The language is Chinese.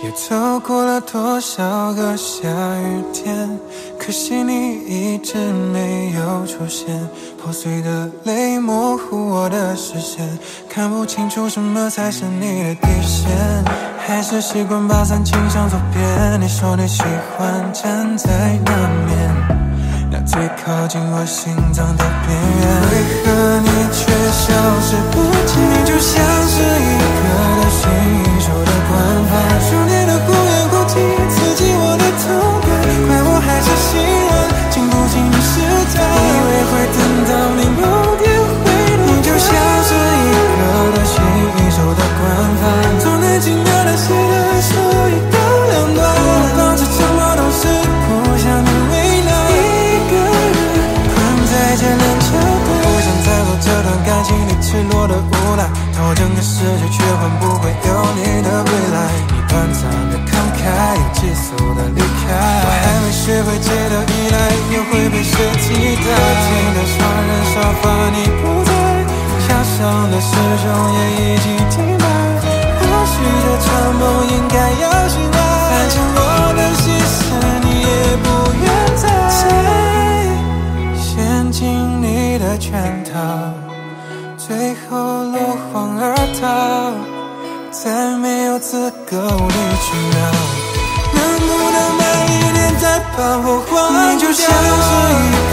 也走过了多少个下雨天，可惜你一直没有出现。破碎的泪模糊我的视线，看不清楚什么才是你的底线。还是习惯把伞倾向左边。你说你喜欢站在那面，那最靠近我心脏的边情里赤裸的无奈，掏整个世界却换不回有你的未来。你短暂的慷慨，又急速的离开，我还没学会戒掉依赖，又会被谁替代？客厅的双人沙发你不在，墙上的时钟也已经停摆。或许这场梦应该要醒来，反正我的心思你也不愿再陷进你的圈套，最后落荒而逃，再没有资格无理取闹。能不能慢一点再把我忘你就像是一